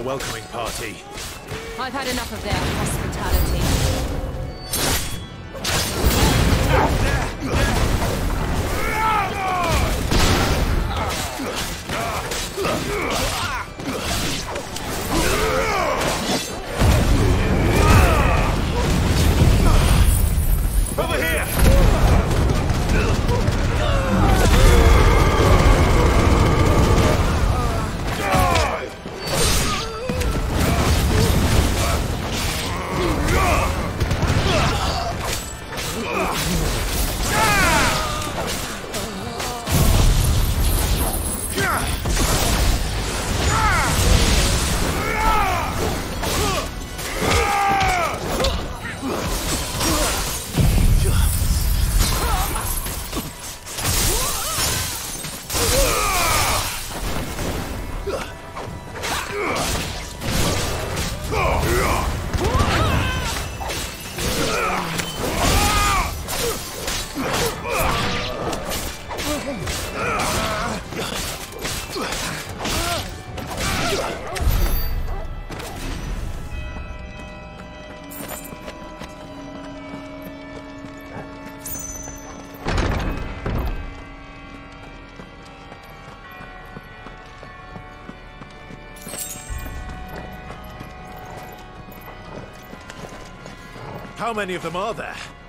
our welcoming party. I've had enough of their How many of them are there?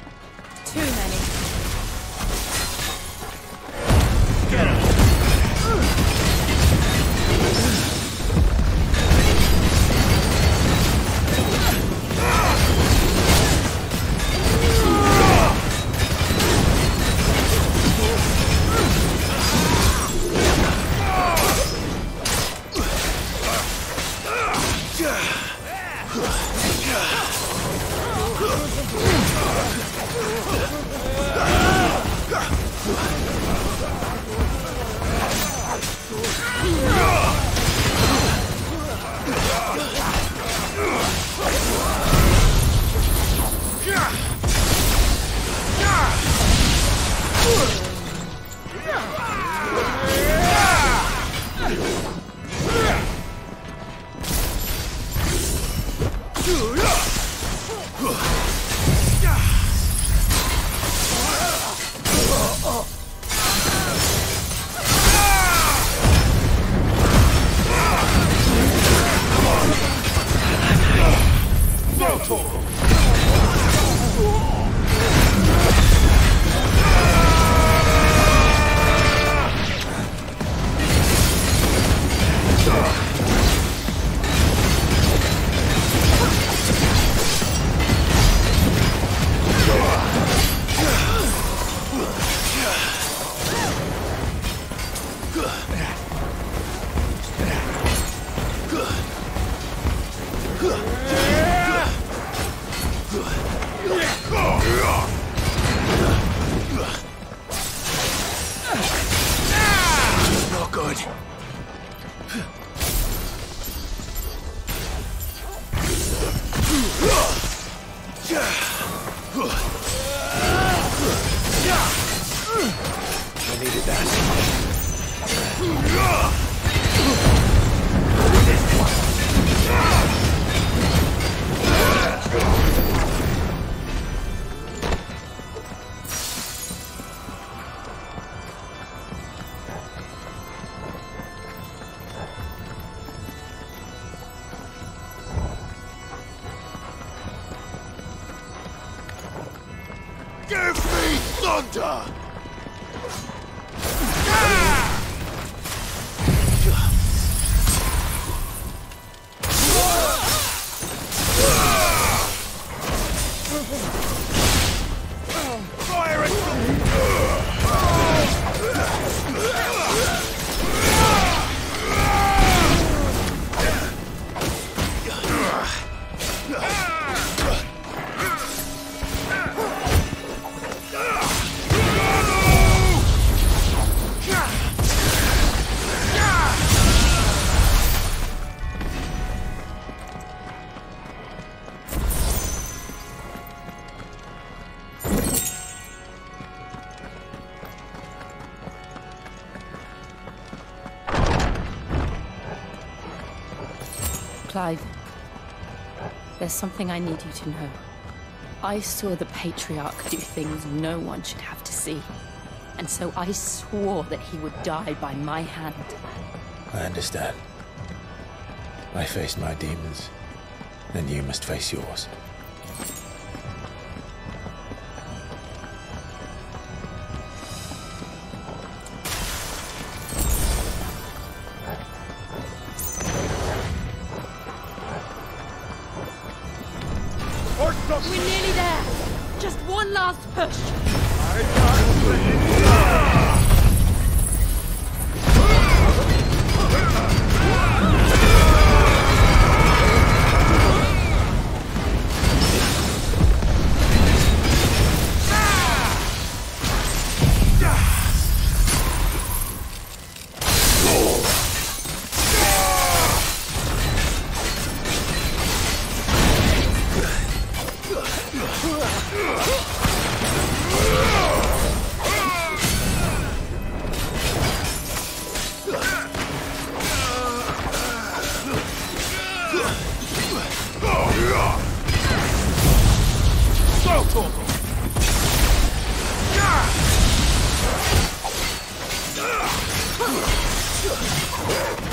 There's something I need you to know. I saw the Patriarch do things no one should have to see. And so I swore that he would die by my hand. I understand. I faced my demons, and you must face yours. Yeah.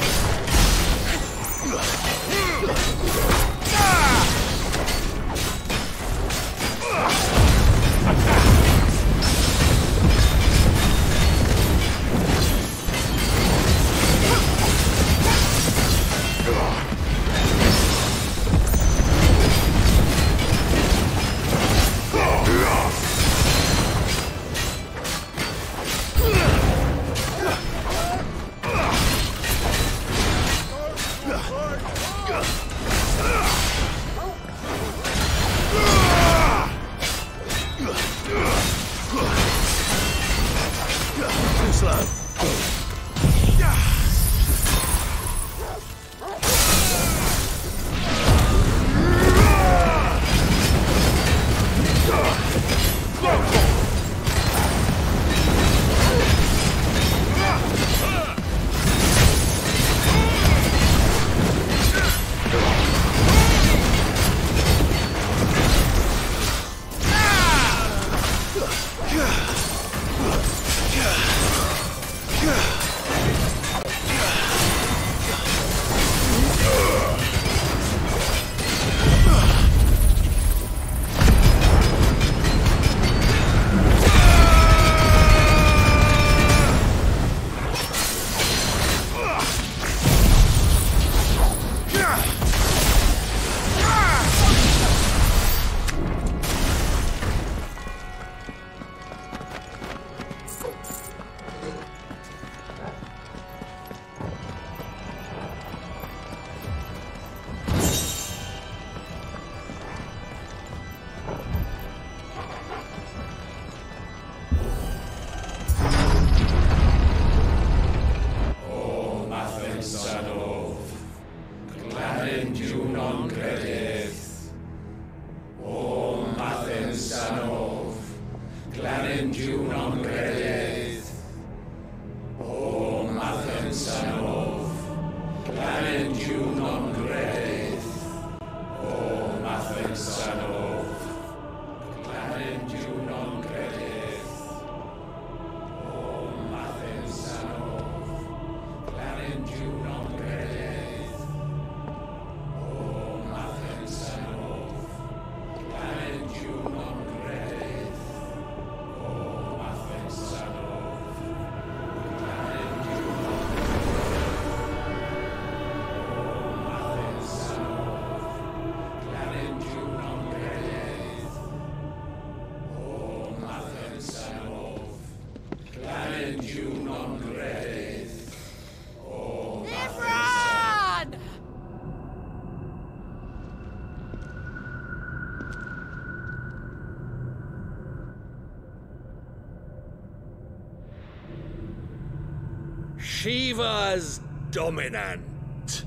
Shiva's dominant.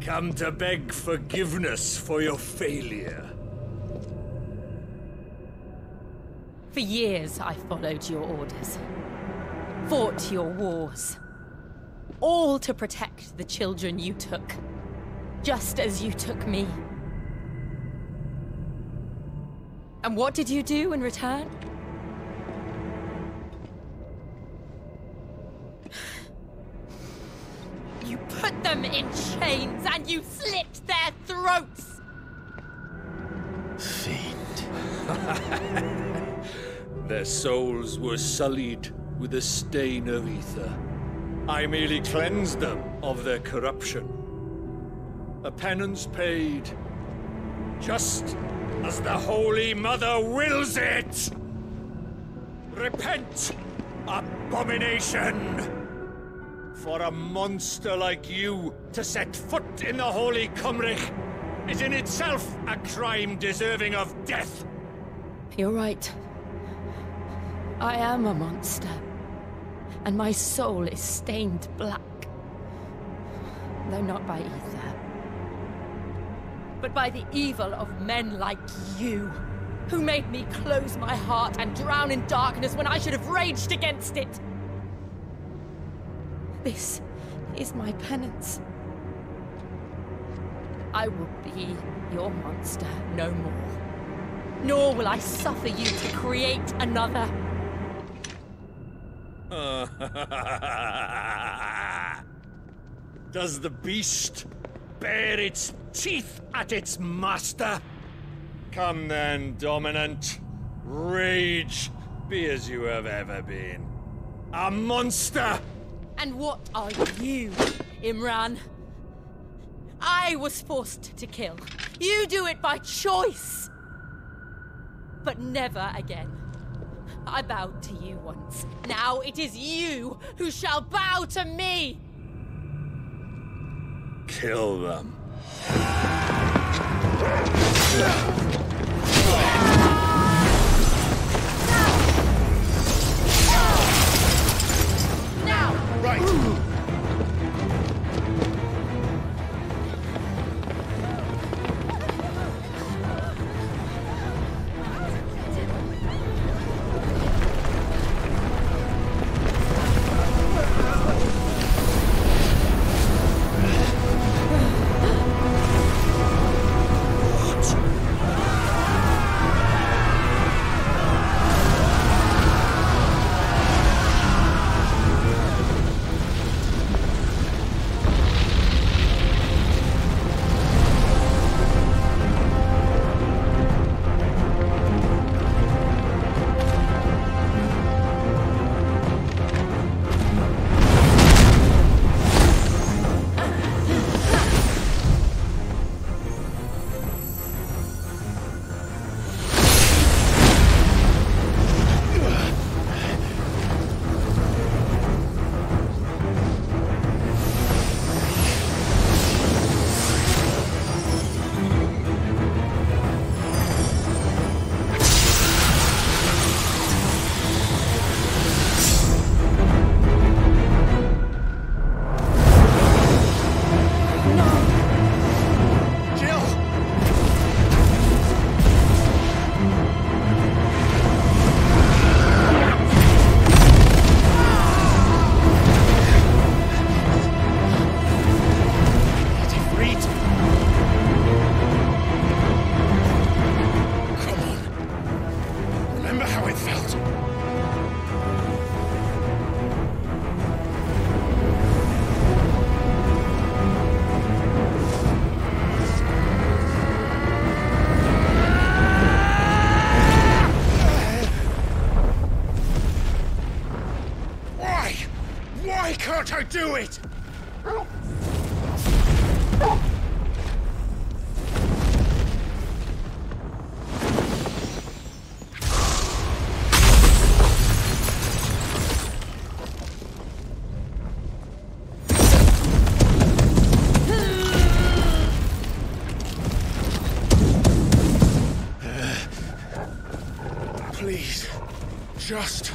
Come to beg forgiveness for your failure. For years, I followed your orders, fought your wars, all to protect the children you took. Just as you took me. And what did you do in return? Were sullied with the stain of ether. I merely cleansed them of their corruption. A penance paid, just as the Holy Mother wills it! Repent, abomination! For a monster like you to set foot in the Holy Cymric is in itself a crime deserving of death! You're right. I am a monster. And my soul is stained black. Though not by ether. But by the evil of men like you, who made me close my heart and drown in darkness when I should have raged against it. This is my penance. I will be your monster no more. Nor will I suffer you to create another. Does the beast bare its teeth at its master? Come then, Dominant. Rage, be as you have ever been. A monster! And what are you, Imran? I was forced to kill. You do it by choice. But never again. I bowed to you once. Now it is you who shall bow to me! Kill them. Now! Right. Do it? Uh, please, just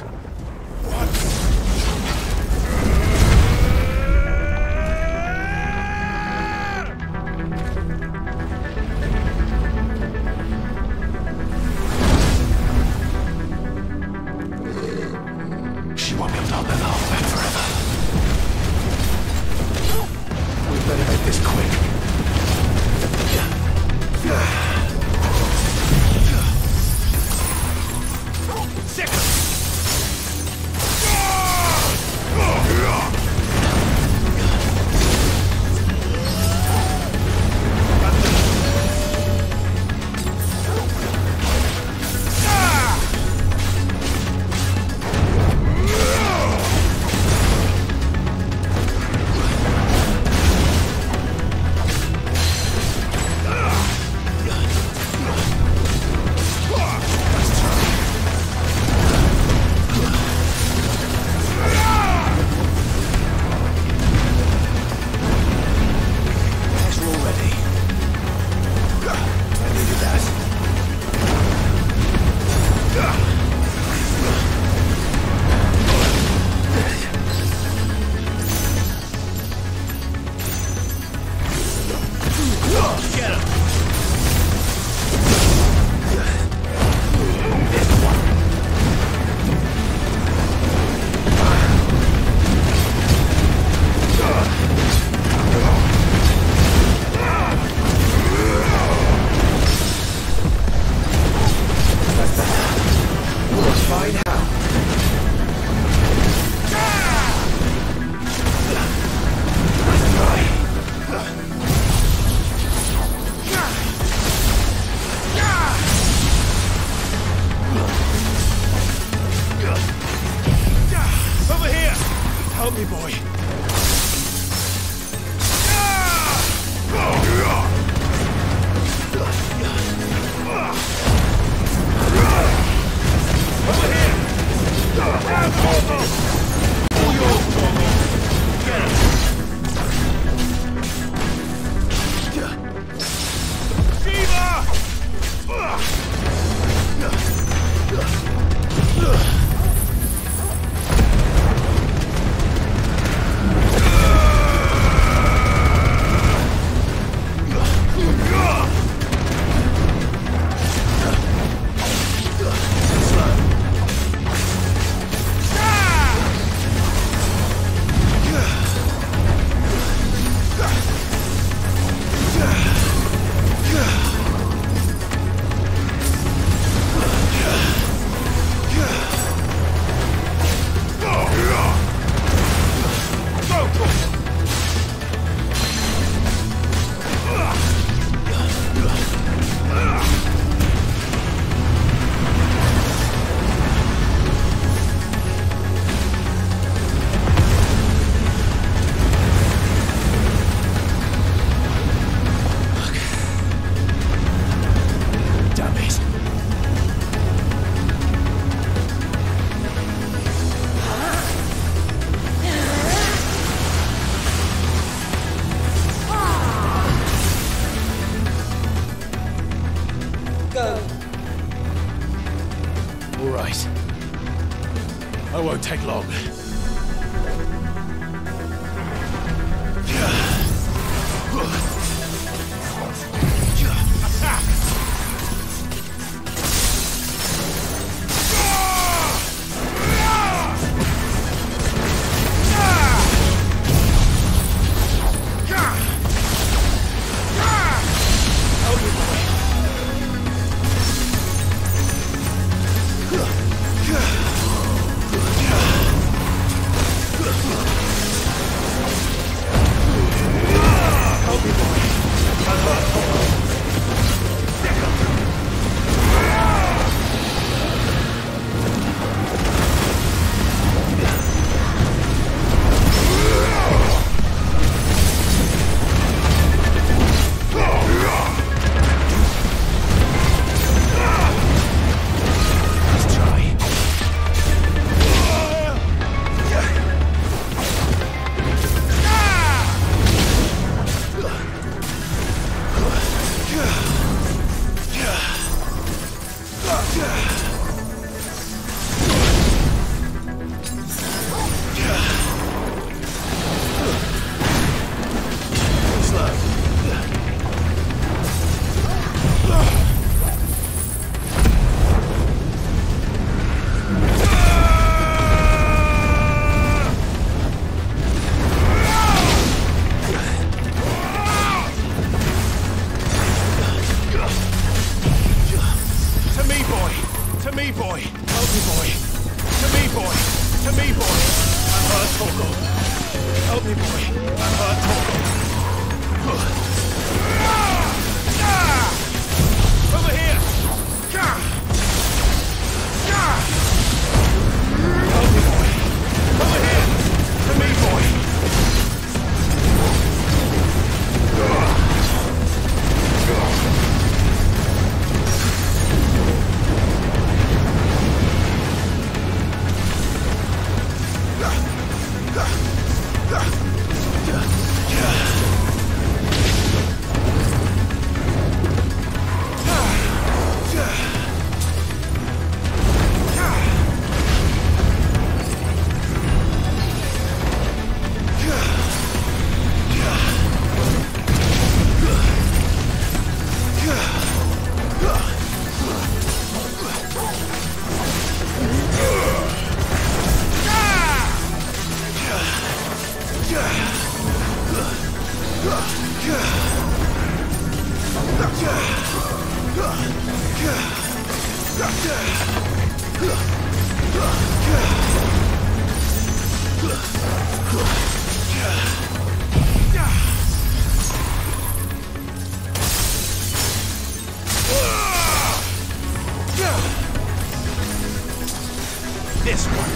This one.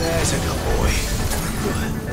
There's a good boy. Yeah.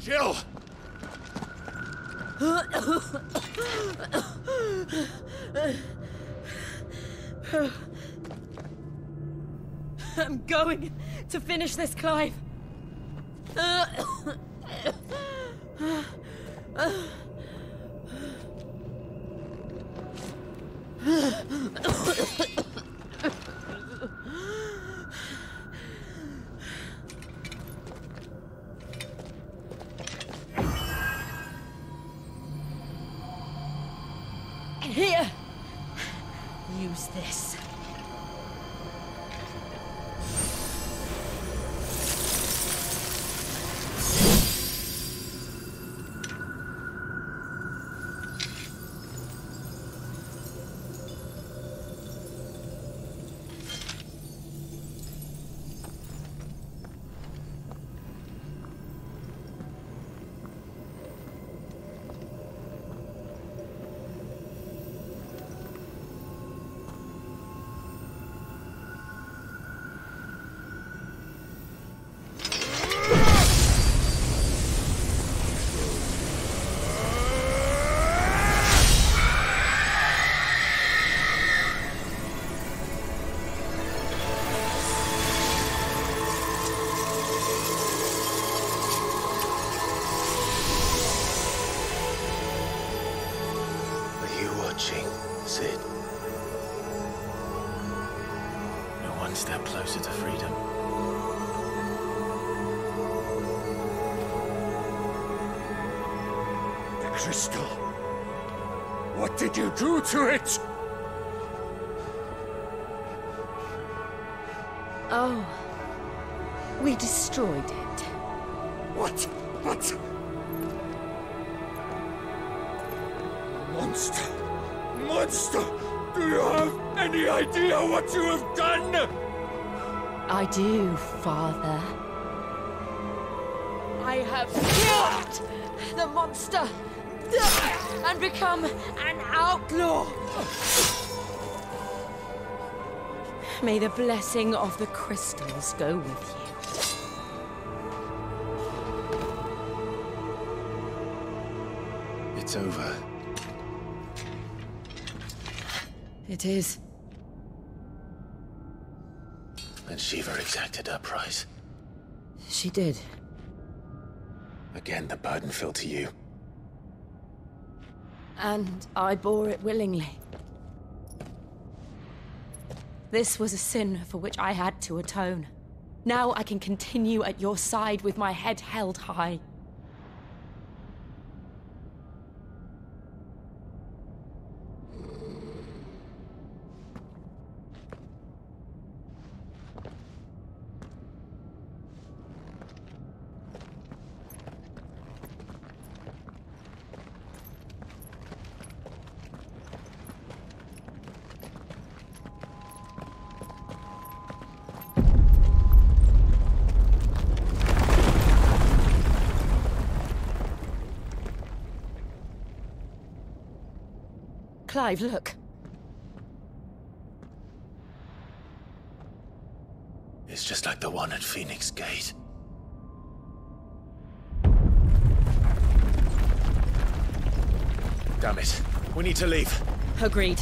Jill! I'm going to finish this, Clive. You do to it? Oh. We destroyed it. What? What? Monster! Monster! Do you have any idea what you have done? I do, Father. I have killed the monster and become an outlaw. May the blessing of the crystals go with you. It's over. It is. And Shiva exacted her price. She did. Again, the burden fell to you. And I bore it willingly. This was a sin for which I had to atone. Now I can continue at your side with my head held high. Clive, look. It's just like the one at Phoenix Gate. Damn it. We need to leave. Agreed.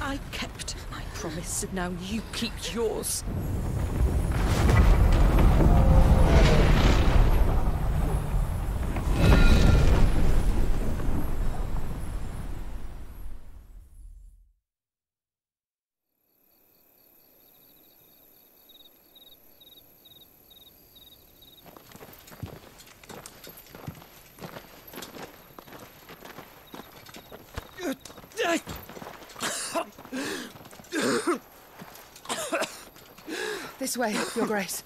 I kept my promise, and now you keep yours. This way, Your Grace.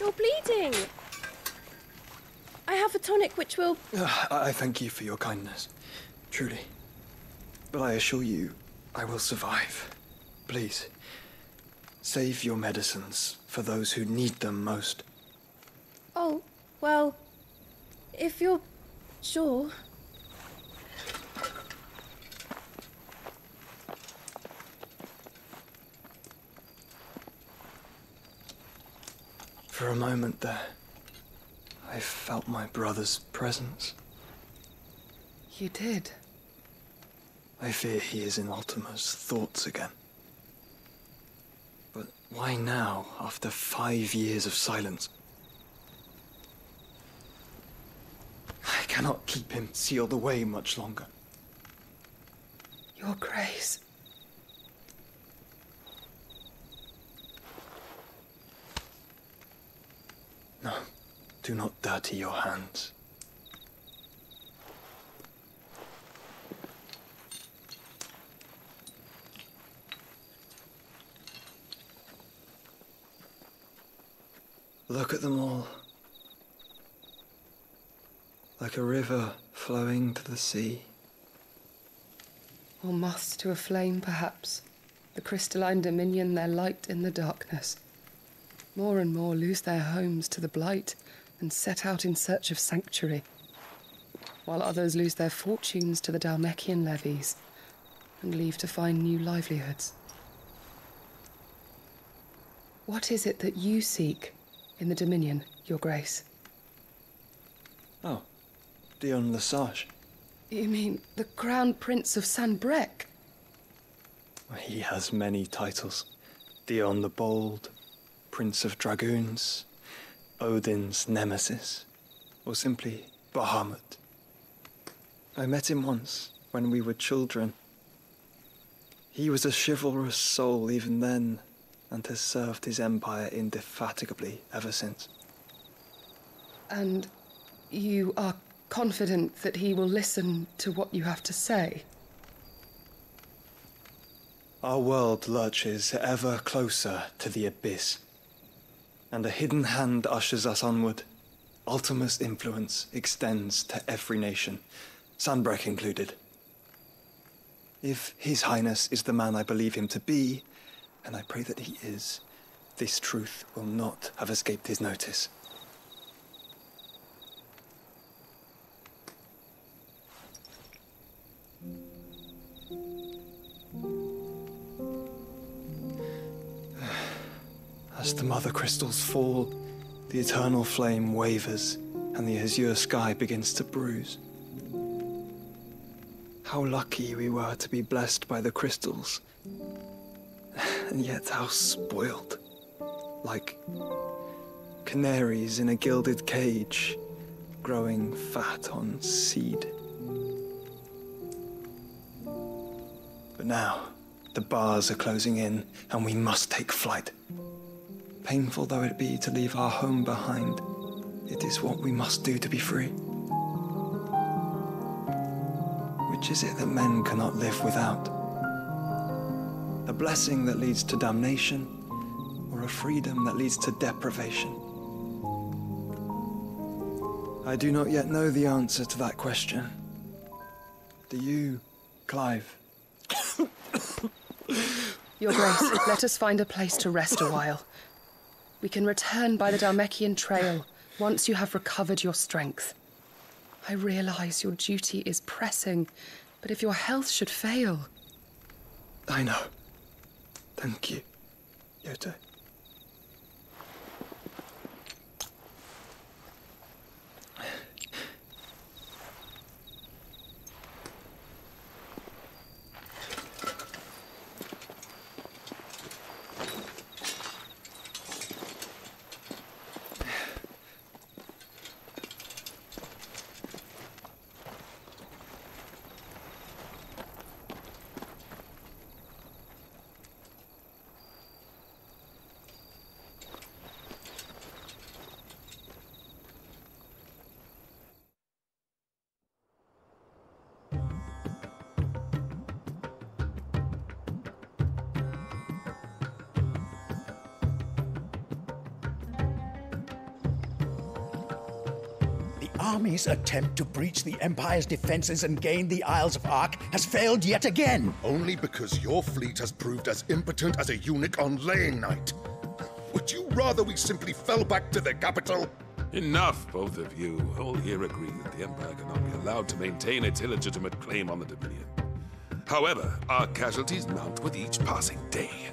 You're bleeding. I have a tonic which will. Uh, I I thank you for your kindness, truly. But I assure you, I will survive. Please, save your medicines for those who need them most. Oh, well. If you're sure. For a moment there, I felt my brother's presence. You did. I fear he is in Ultima's thoughts again. Why now, after five years of silence? I cannot keep him sealed away much longer. Your Grace. No, do not dirty your hands. Look at them all. Like a river flowing to the sea. Or moths to a flame, perhaps. The crystalline dominion their light in the darkness. More and more lose their homes to the blight and set out in search of sanctuary, while others lose their fortunes to the Dhalmekian levies and leave to find new livelihoods. What is it that you seek in the Dominion, Your Grace? Oh, Dion Lesage. You mean the Crown Prince of Sanbreque? He has many titles Dion the Bold, Prince of Dragoons, Odin's Nemesis, or simply Bahamut. I met him once when we were children. He was a chivalrous soul even then, and has served his empire indefatigably ever since. And you are confident that he will listen to what you have to say? Our world lurches ever closer to the abyss, and a hidden hand ushers us onward. Ultima's influence extends to every nation, Sanbreque included. If His Highness is the man I believe him to be, and I pray that he is, this truth will not have escaped his notice. As the mother crystals fall, the eternal flame wavers and the azure sky begins to bruise. How lucky we were to be blessed by the crystals, and yet how spoiled. Like canaries in a gilded cage, growing fat on seed. But now, the bars are closing in, and we must take flight. Painful though it be to leave our home behind, it is what we must do to be free. Which is it that men cannot live without? A blessing that leads to damnation, or a freedom that leads to deprivation? I do not yet know the answer to that question. Do you, Clive? Your Grace, let us find a place to rest a while. We can return by the Dhalmekian trail once you have recovered your strength. I realize your duty is pressing, but if your health should fail. I know. Thank you, Jote. Army's attempt to breach the Empire's defenses and gain the Isles of Ark has failed yet again. Only because your fleet has proved as impotent as a eunuch on laying night. Would you rather we simply fell back to the capital? Enough, both of you. All here agree that the Empire cannot be allowed to maintain its illegitimate claim on the Dominion. However, our casualties mount with each passing day.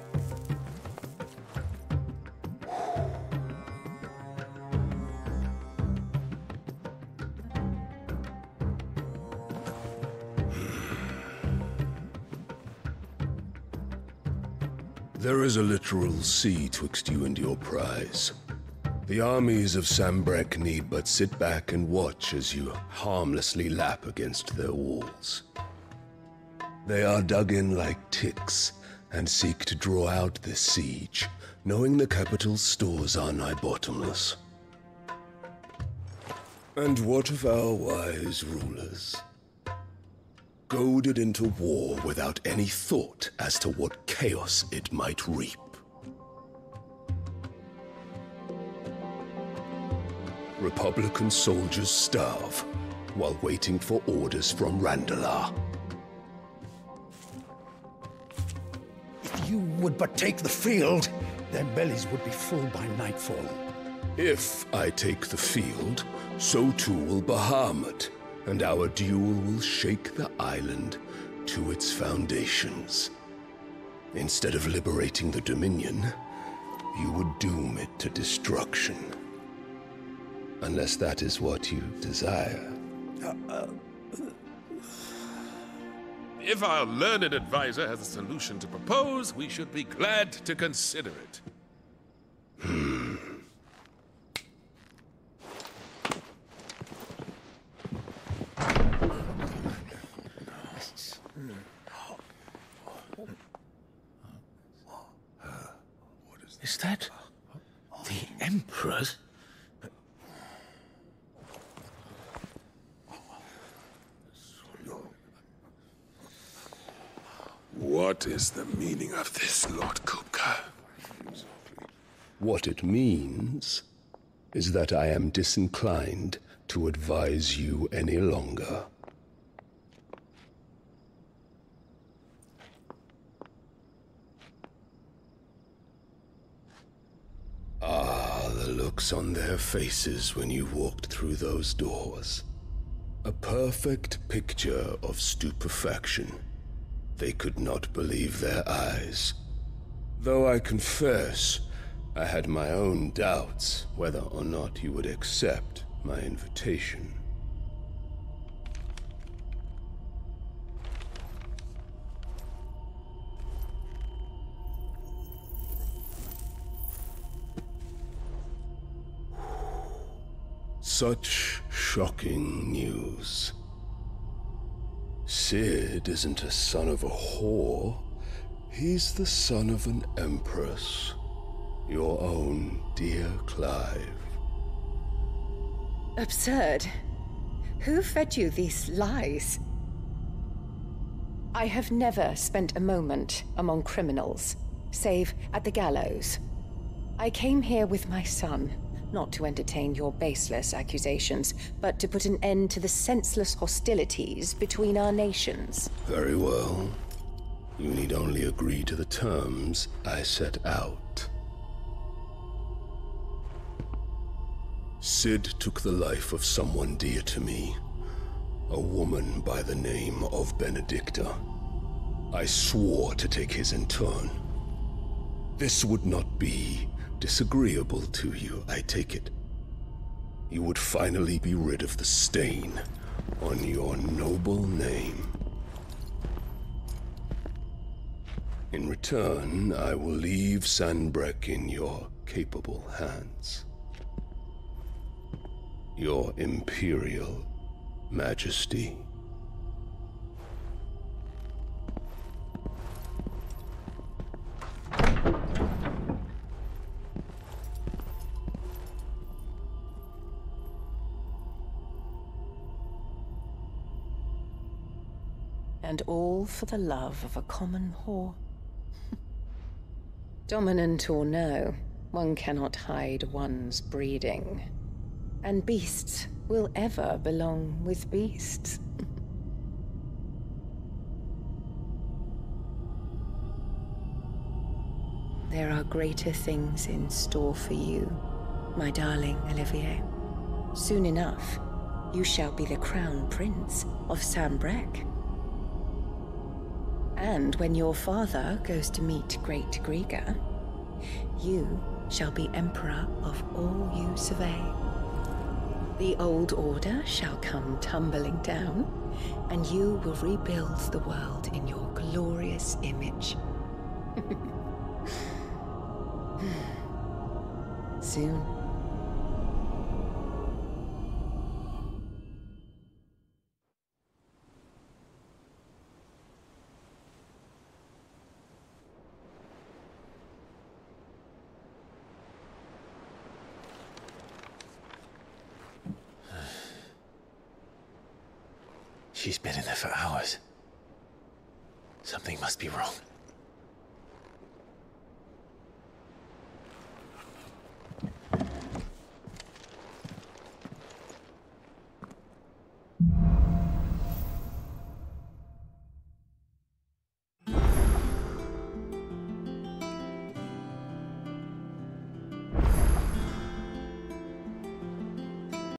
Is a literal sea twixt you and your prize. The armies of Sanbreque need but sit back and watch as you harmlessly lap against their walls. They are dug in like ticks and seek to draw out this siege, knowing the capital's stores are nigh bottomless. And what of our wise rulers? Goaded into war without any thought as to what chaos it might reap. Republican soldiers starve while waiting for orders from Randalar. If you would but take the field, their bellies would be full by nightfall. If I take the field, so too will Bahamut and our duel will shake the island to its foundations. Instead of liberating the Dominion, you would doom it to destruction. Unless that is what you desire. Uh, uh, if our learned advisor has a solution to propose, we should be glad to consider it. Hmm. Is that the Emperor's? What is the meaning of this, Lord Kupka? What it means is that I am disinclined to advise you any longer. Ah, the looks on their faces when you walked through those doors. A perfect picture of stupefaction. They could not believe their eyes. Though I confess, I had my own doubts whether or not you would accept my invitation. Such shocking news. Cid isn't a son of a whore. He's the son of an empress. Your own dear Clive. Absurd. Who fed you these lies? I have never spent a moment among criminals, save at the gallows. I came here with my son, not to entertain your baseless accusations, but to put an end to the senseless hostilities between our nations. Very well. You need only agree to the terms I set out. Cid took the life of someone dear to me, a woman by the name of Benedikta. I swore to take his in turn. This would not be disagreeable to you, I take it. You would finally be rid of the stain on your noble name. In return, I will leave Sanbreque in your capable hands. Your Imperial Majesty. And all for the love of a common whore. Dominant or no, one cannot hide one's breeding. And beasts will ever belong with beasts. there are greater things in store for you, my darling Olivier. Soon enough, you shall be the crown prince of Sanbreque. And when your father goes to meet Great Greagor, you shall be emperor of all you survey. The old order shall come tumbling down, and you will rebuild the world in your glorious image. Hmm. Soon.